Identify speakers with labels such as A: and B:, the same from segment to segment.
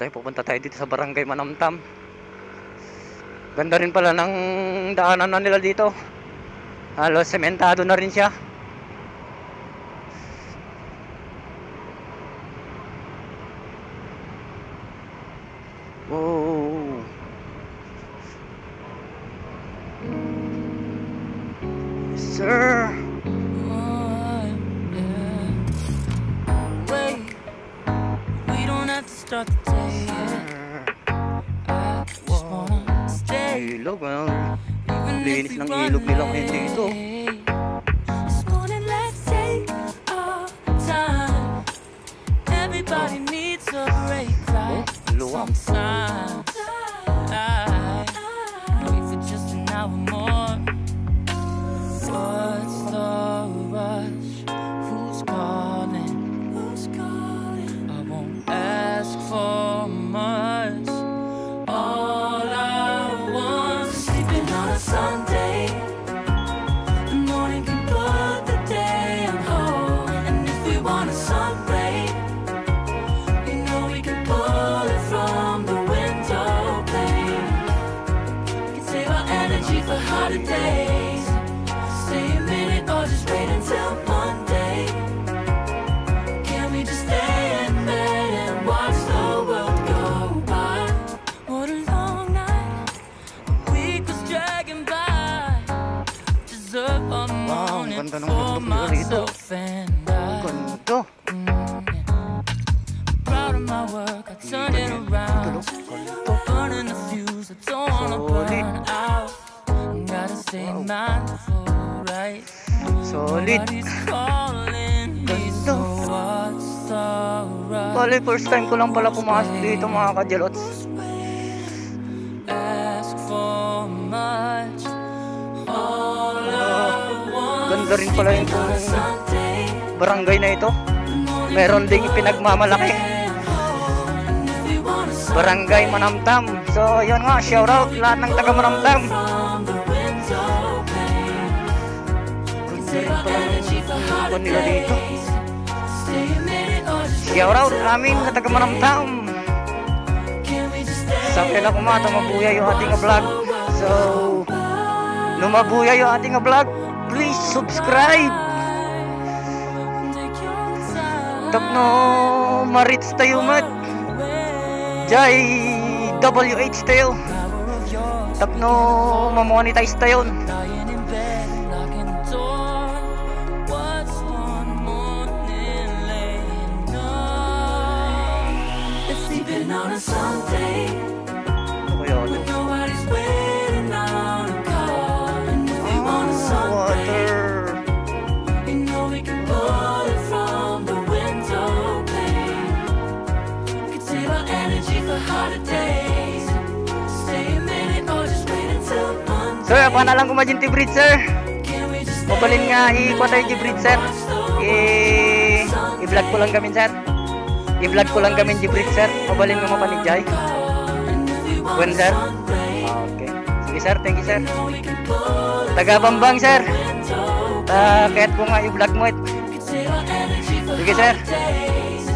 A: tayo, pupunta tayo dito sa Barangay Manamtam. Ganda rin pala ng daanan na nila dito. Halos sementado na rin siya.
B: Start the day. I just wanna stay,
A: Ilog, ah. Linis ng ilog nila ngayon dito.
B: This morning, let's take our time. Everybody needs a break, right?
A: luwang.
B: Sometimes Me,
A: Ganda. Bali, first time ko lang pala pumasok dito mga kajelots. Ganda rin pala yung barangay na ito. Meron ding pinagmamalaki. Barangay Manamtam. So, yun nga, shout out lahat ng taga Manamtam. Buwan nila dito. Shout out amin na taga
B: stay
A: Sa kailan kumata, mabuya yung ating vlog. So, nung mabuya yung ating vlog, please subscribe. Tapno Marits tayo mat. Jai WH tayo.
B: Power of yours.
A: Tapno mamonetize tayo.
B: Monday.
A: Sir, paano lang kumajin ti bridge, sir?
B: Can we just stay
A: Mabalin nga, i-kuha tayo ti bridge, sir. I- I-vlog ko lang kami, sir. I-vlog ko lang kami ti bridge, sir. Mabalin nga mapanijay. When, sir? Okay. Sige, sir. Thank you, sir. Taga Bambang, sir. Ta kahit ko nga i-vlog mo. eh. Sige, sir.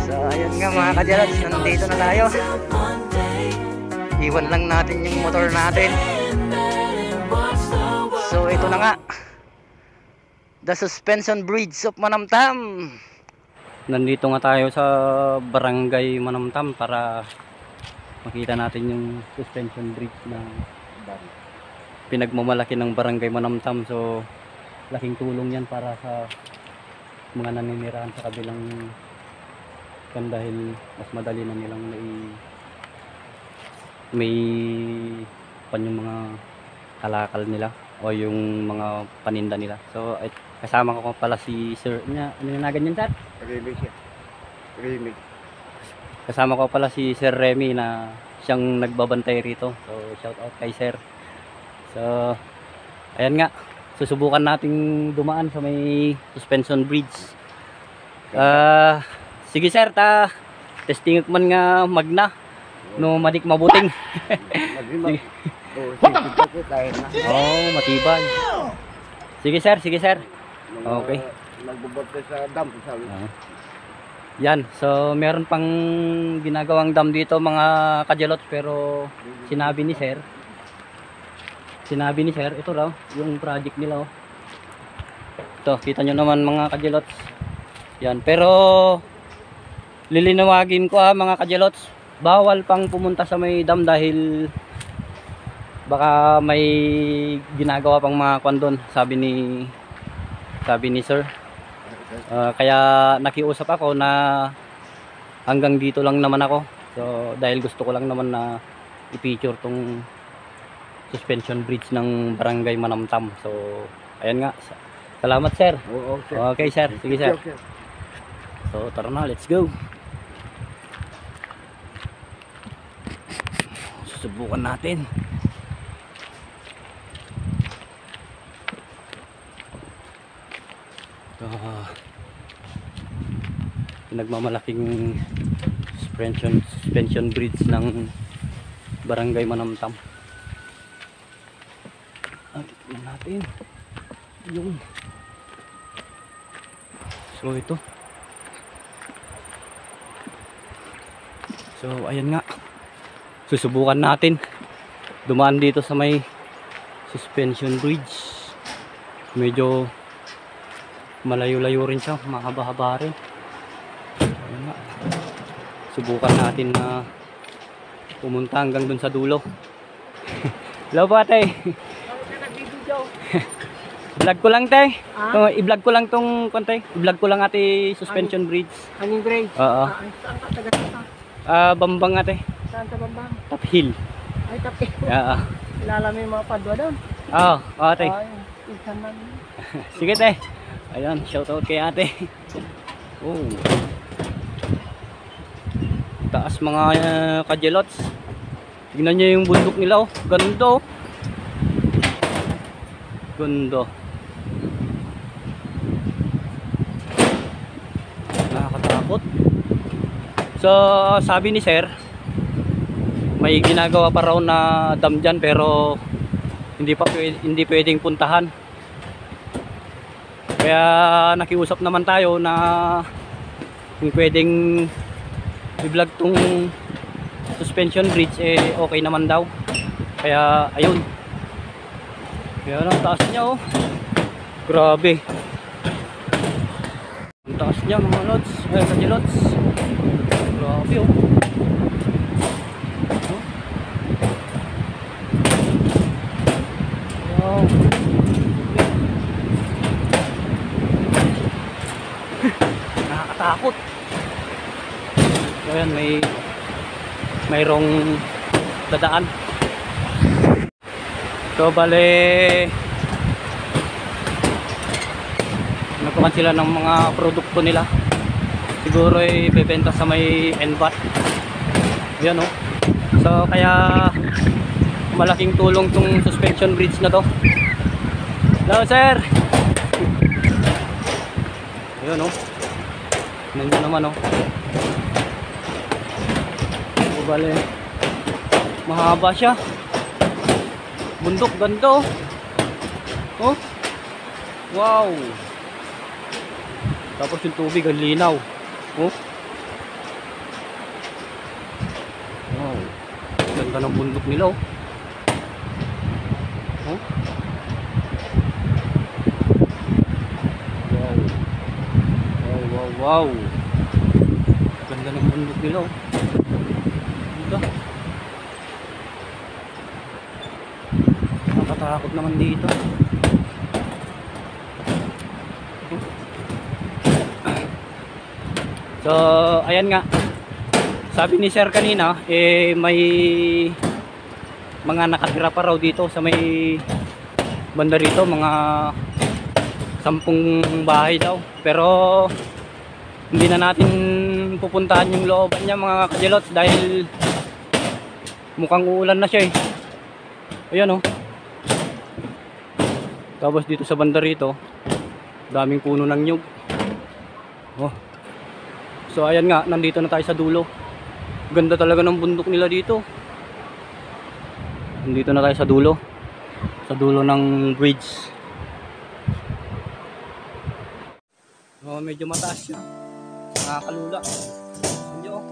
A: So, ayun nga mga kajalats. Nandito na tayo. Iwan lang natin yung motor natin. So, ito na nga. The Suspension Bridge of Manamtam. Nandito nga tayo sa Barangay Manamtam para makita natin yung suspension bridge na pinagmamalaki ng Barangay Manamtam. So, laking tulong yan para sa mga naninirahan sa kabilang kan dahil mas madali na nilang may may pan yung mga kalakal nila o yung mga paninda nila. So, kasama ko pala si Sir, niya, ano yung naganyan sir?
C: Remix siya. Remix.
A: Kasama ko pala si Sir Remy na siyang nagbabantay rito. So, shout out kay Sir. So, ayan nga. Susubukan nating dumaan sa may suspension bridge. Ah, sige sir, ta testing man nga magna no madik mabuting.
C: Na.
A: Oh, matibay. Sige sir, sige sir.
C: Mga
A: Okay.
C: Nagbubot tayo sa dam. Sabi.
A: Ah. Yan, so meron pang ginagawang dam dito mga kajalot pero sinabi ni sir sinabi ni sir, ito raw yung project nila oh. Ito, kita nyo naman mga kajalot. Yan, pero lilinawagin ko ah mga kajalot, bawal pang pumunta sa may dam dahil baka may ginagawa pang mga kwandon sabi ni sabi ni sir Ah, kaya nakiusap ako na hanggang dito lang naman ako. So dahil gusto ko lang naman na i-picture tong suspension bridge ng Barangay Manamtam. So ayan nga. Sa- Salamat sir.
C: Okay.
A: Okay sir. Sige sir.
C: Okay, okay.
A: So tara na, let's go. Susubukan natin. Pinagmamalaking suspension suspension bridge ng Barangay Manamtam. At tignan natin yung So ito So ayan nga. Susubukan natin dumaan dito sa may suspension bridge. Medyo malayo-layo rin siya, mahaba-haba rin. Subukan natin na pumunta hanggang dun sa dulo. Hello po ate. Vlog ko lang tay.
D: Ah?
A: i-vlog ko lang tong konti. I-vlog ko lang ate suspension bridge.
D: Hanging Bridge.
A: Oo.
D: Ah?
A: Ah, Bambang ate.
D: Saan ka bambang?
A: Top Hill.
D: Ay, tapi.
A: Oo.
D: Kilala mo yung mga padwa doon.
A: Oo, oh, ate.
D: Ay.
A: Sige te. Ayan, shoutout kay ate. Oh. Taas mga uh, kajelots. Tignan niyo yung bundok nila oh. Ganda oh. Ganda. Nakakatakot. So, sabi ni sir, may ginagawa pa raw na dam dyan pero hindi pa pwede, hindi pwedeng puntahan. Kaya nakiusap naman tayo na kung pwedeng i-vlog tong suspension bridge eh okay naman daw. Kaya ayun. Kaya ang taas niya oh. Grabe. Ang taas niya mga lods. Eh, sa lods. Grabe oh. Oh. Wow. nakakatakot so yan may mayroong dadaan. So bale nagkuhan sila ng mga produkto nila. Siguro ay bebenta sa may NBAT yan o so kaya malaking tulong tong suspension bridge na to. Hello sir! Ayun oh. Nandiyan naman oh. Bale. Mahaba siya. Bundok ganda oh. Oh. Wow. Tapos yung tubig ang linaw. Oh. Wow. Ganda ng bundok nila oh. Oh. Wow. Wow, wow, wow. Ganda ng bundok nila oh. Ganda. Nakatakot naman dito. So, ayan nga. Sabi ni Sir kanina, eh may mga nakatira pa raw dito sa may banda rito, mga sampung bahay daw. Pero hindi na natin pupuntahan yung looban niya mga kajelots dahil mukhang uulan na siya eh. Ayan oh. Tapos dito sa banda rito, daming puno ng nyug. Oh. So ayan nga, nandito na tayo sa dulo. Ganda talaga ng bundok nila dito. Nandito na tayo sa dulo. Sa dulo ng bridge. Oh, medyo mataas siya. Nakakalula. Hindi oh,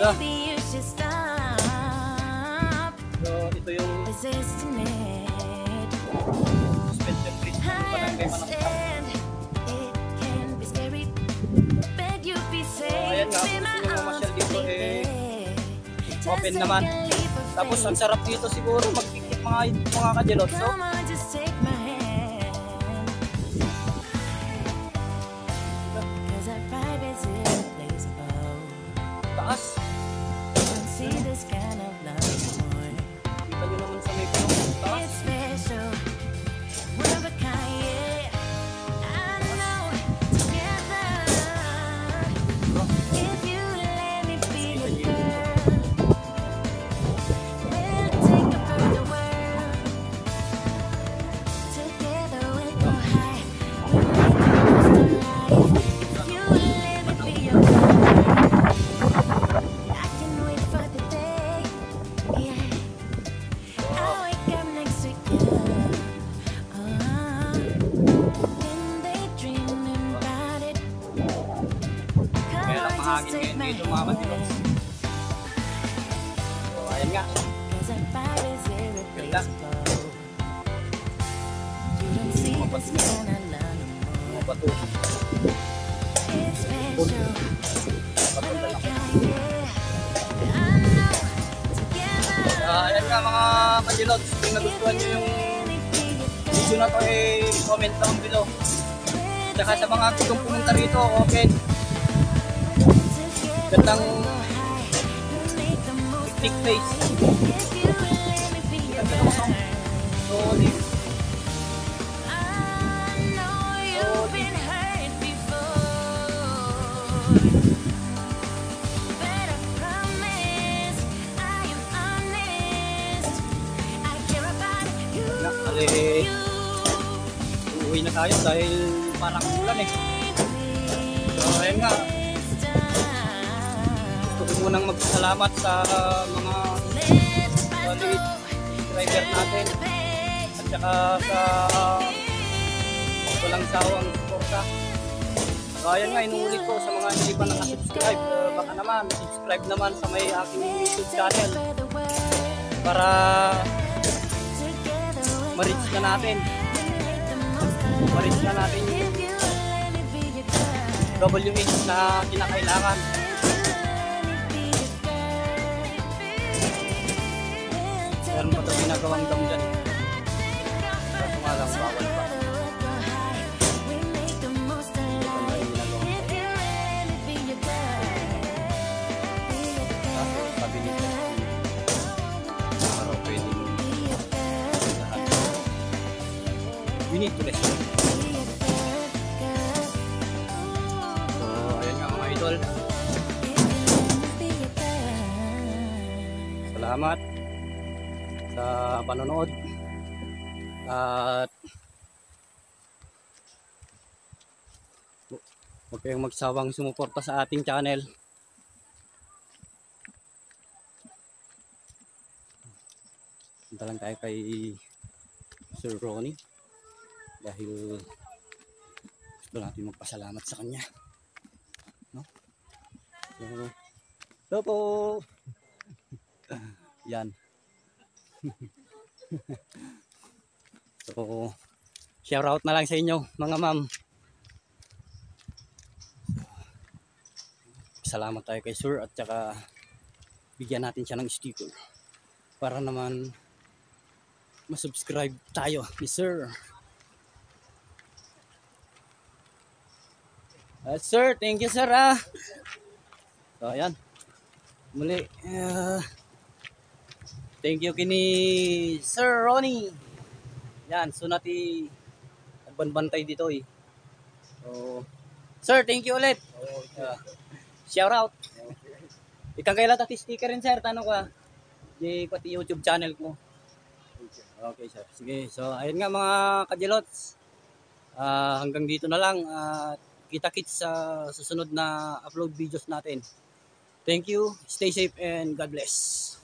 A: Ganda. So, ito yung suspension bridge ng barangay Manangkap.
E: understand it can be scary, but you be safe.
A: ayan nga, kung gusto nyo mamasyal dito, eh.
E: Just
A: open naman. Tapos ang sarap dito siguro mag-picnic mga mga kajelot. So,
E: love no more.
A: Mga bato.
E: It's special.
A: Bato
E: One
A: na
E: of a
A: lang.
E: kind, yeah. I know together.
A: Ah, ayan nga mga kajelot. Kung nagustuhan nyo yung video na to, eh, comment down below. Tsaka sa mga gustong pumunta rito, open. Gandang picnic place. Solid. Nga, ali, uuwi na tayo dahil parang ulan eh. So, ayan nga. Munang magpasalamat sa mga solid subscriber natin at saka sa walang sawang suporta. So, ayan nga, inuulit ko sa mga hindi pa nakasubscribe. Uh, baka naman, subscribe naman sa may aking YouTube channel para ma-reach na natin. Ma-reach na natin yung WH na kinakailangan. Meron pa ito ginagawang dam dyan. Kaso nga lang, bawal pa. Kaso sabi ni Araw lahat. We need to rest. Panonood. At hu- huwag kayong magsawang sumuporta sa ating channel. Punta lang tayo kay Sir Ronnie dahil gusto natin magpasalamat sa kanya. No? So, hello po! Yan. so, shout out na lang sa inyo, mga ma'am. Salamat tayo kay Sir at saka bigyan natin siya ng sticker para naman masubscribe tayo ni Sir. Uh, sir, thank you sir ah. So, ayan. Muli, ah, thank you kini Sir Ronnie. Yan, sunati nagbanbantay dito eh. So, sir, thank you ulit. Ah, shout out. Ikang kailan tati sticker rin sir, tanong ko ah. Di pati YouTube channel ko. Okay sir, sige. So, ayun nga mga kajelots. Ah, hanggang dito na lang. At kita-kits sa susunod na upload videos natin. Thank you. Stay safe and God bless.